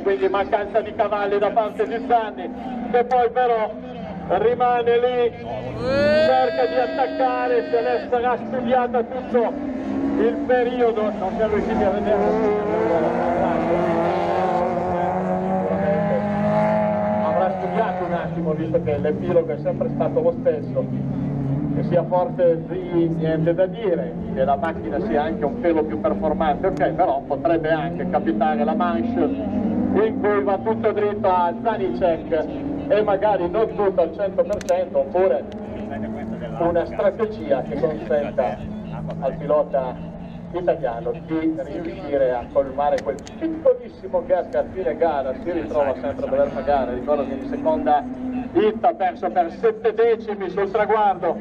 quindi mancanza di cavalli da parte di Zanni, che poi però rimane lì, cerca di attaccare, se ne sarà studiata tutto il periodo, non siamo riusciti a vedere studiato un attimo, visto che l'epilogo è sempre stato lo stesso, che sia forte di niente da dire, che la macchina sia anche un pelo più performante, ok, però potrebbe anche capitare la manche in cui va tutto dritto a Zanicek e magari non tutto al 100% oppure una strategia che consenta al pilota italiano di riuscire a colmare quel piccolissimo gap che a fine gara si ritrova sempre a dover pagare. Ricordo che in seconda hit ha perso per 7 decimi sul traguardo,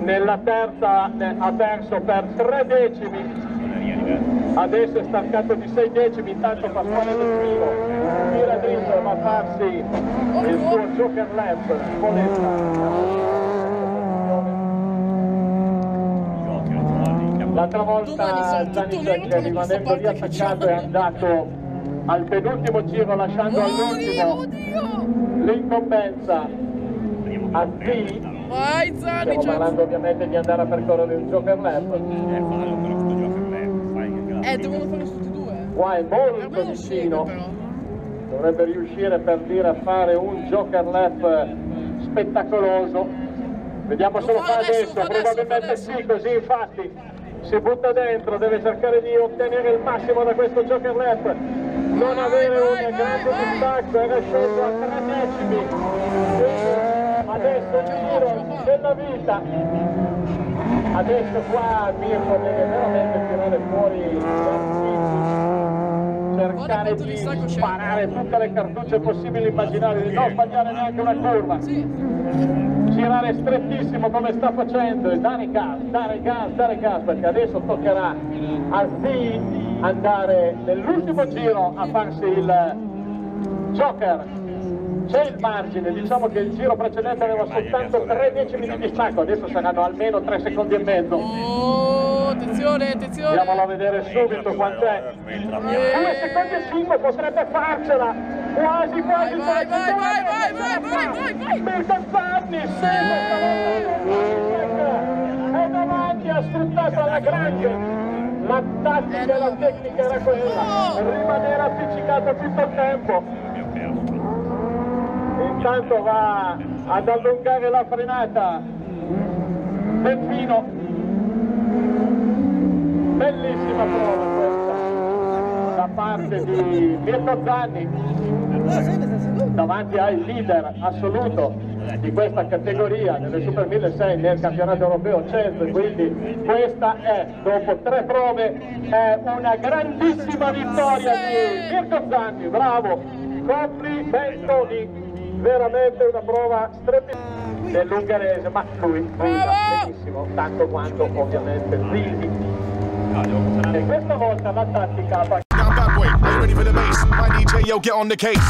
nella terza ha perso per 3 decimi, adesso è staccato di 6 decimi, intanto Pasquale Del Pino tira dritto va a farsi il suo Joker Lap, Spoletta. L'altra volta Zanicek rimanendo lì attaccato è andato al penultimo giro lasciando all'ultimo l'incombenza a T. Vai Stiamo parlando ovviamente di andare a percorrere il Joker Lap. Eh, devono fare tutti e due. Qua è molto vicino. Dovrebbe riuscire per dire a fare un Joker Lap spettacoloso. Vediamo se lo fa adesso, probabilmente sì, così infatti si butta dentro, deve cercare di ottenere il massimo da questo Joker Lap, non avere un grande distacco, era sceso a tre decimi, adesso il giro della vita, adesso qua Mirko deve tirare fuori cercare di sparare tutte le cartucce possibili immaginabili, non sbagliare neanche una curva. Girare strettissimo come sta facendo e dare gas, dare gas, dare gas perché adesso toccherà a Z andare nell'ultimo giro a farsi il Joker. C'è il margine, diciamo che il giro precedente aveva soltanto 3 decimi di distacco, adesso saranno almeno 3 secondi e mezzo. Attenzione, attenzione! Andiamolo a vedere subito quant'è. 2 secondi e 5 potrebbe farcela, quasi quasi vai, vai, vai, vai, vai, vai, vai, vai! Milton Fanni, sì, è davanti, ha sfruttato alla grande. La tattica e la tecnica era quella, rimanere appiccicato tutto il tempo. Intanto va ad allungare la frenata. Delfino bellissima prova questa. Da parte di Mirko Zanni. Davanti al leader assoluto di questa categoria nelle Super 1006 nel campionato europeo 100 quindi questa è dopo tre prove è una grandissima vittoria di Mirko Zanni. Bravo. Complimenti veramente una prova strepitosa. Dell'ungherese, ma lui guida benissimo, tanto quanto ovviamente Zisi. Questa volta la tattica are you ready for the bass? My DJ, yo, get on the case.